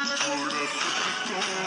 Turn up the door.